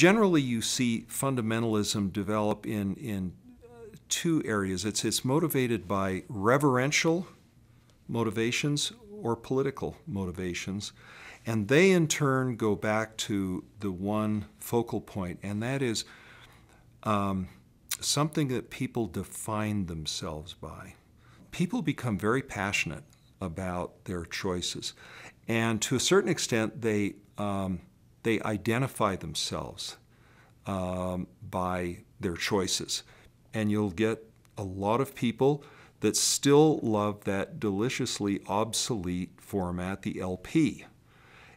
generally you see fundamentalism develop in, in two areas. It's, it's motivated by reverential motivations or political motivations. And they in turn go back to the one focal point, and that is um, something that people define themselves by. People become very passionate about their choices, and to a certain extent, they um, they identify themselves um, by their choices, and you'll get a lot of people that still love that deliciously obsolete format, the LP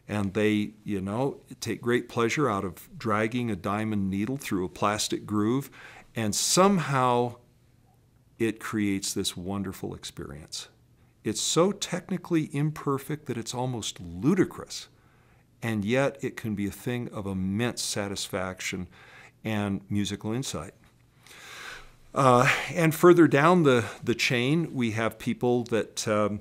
and they, you know, take great pleasure out of dragging a diamond needle through a plastic groove, and somehow it creates this wonderful experience. It's so technically imperfect that it's almost ludicrous, and yet it can be a thing of immense satisfaction and musical insight. Uh, and further down the, the chain, we have people that um,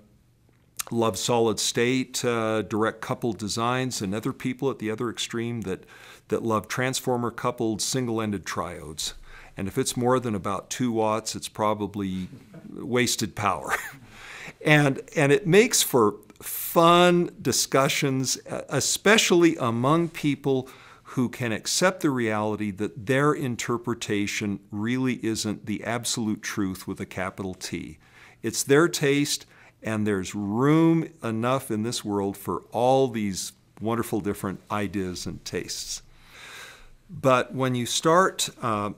love solid state, uh, direct coupled designs, and other people at the other extreme that, that love transformer coupled single ended triodes. And if it's more than about two watts, it's probably wasted power. and, and it makes for fun discussions, especially among people who can accept the reality that their interpretation really isn't the absolute truth with a capital T. It's their taste, and there's room enough in this world for all these wonderful different ideas and tastes. But when you start uh,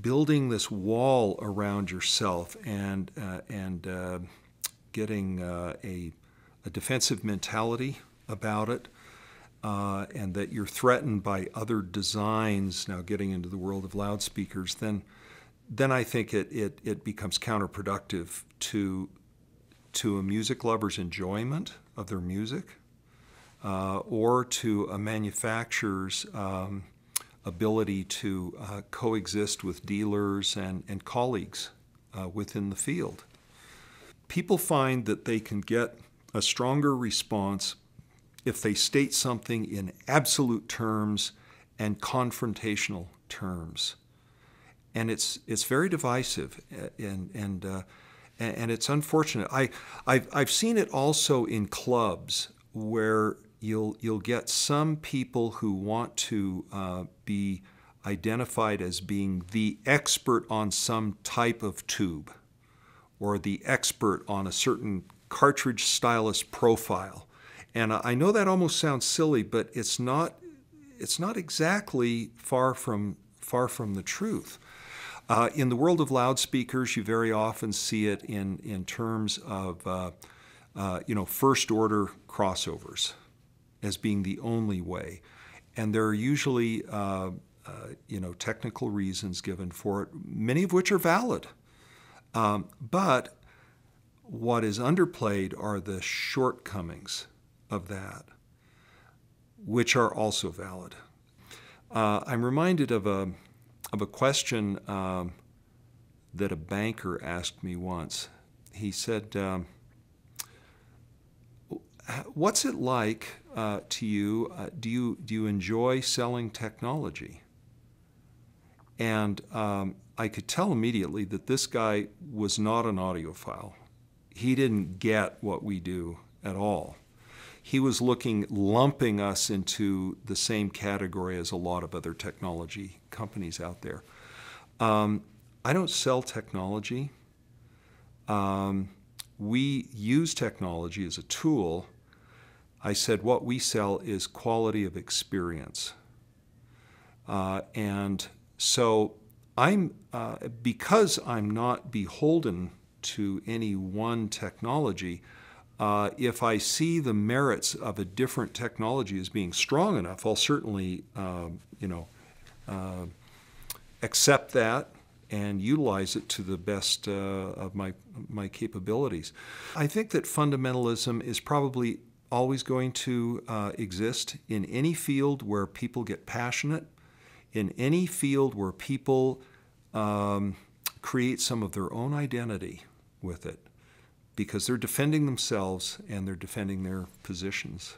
building this wall around yourself and, uh, and uh, getting uh, a, a, defensive mentality about it, uh, and that you're threatened by other designs, now getting into the world of loudspeakers, then, then I think it, it, it becomes counterproductive to to a music lover's enjoyment of their music uh, or to a manufacturer's um, ability to uh, coexist with dealers and, and colleagues uh, within the field. People find that they can get a stronger response if they state something in absolute terms and confrontational terms. And it's, it's very divisive uh, and, and uh, and it's unfortunate. I, I've, I've seen it also in clubs where you'll, you'll get some people who want to uh, be identified as being the expert on some type of tube or the expert on a certain cartridge stylus profile. And I know that almost sounds silly, but it's not, it's not exactly far from, far from the truth. Uh, in the world of loudspeakers, you very often see it in, in terms of uh, uh, you know, first order crossovers as being the only way. And there are usually uh, uh, you know, technical reasons given for it, many of which are valid. Um, but what is underplayed are the shortcomings of that, which are also valid. Uh, I'm reminded of a of a question um, that a banker asked me once. He said, um, "What's it like uh, to you? Uh, do you do you enjoy selling technology?" And um, I could tell immediately that this guy was not an audiophile. He didn't get what we do at all he was looking, lumping us into the same category as a lot of other technology companies out there. Um, I don't sell technology. Um, we use technology as a tool. I said what we sell is quality of experience. Uh, and so I'm, uh, because I'm not beholden to any one technology, uh, if I see the merits of a different technology as being strong enough, I'll certainly, um, you know, uh, accept that and utilize it to the best uh, of my my capabilities. I think that fundamentalism is probably always going to uh, exist in any field where people get passionate, in any field where people um, create some of their own identity with it because they're defending themselves and they're defending their positions.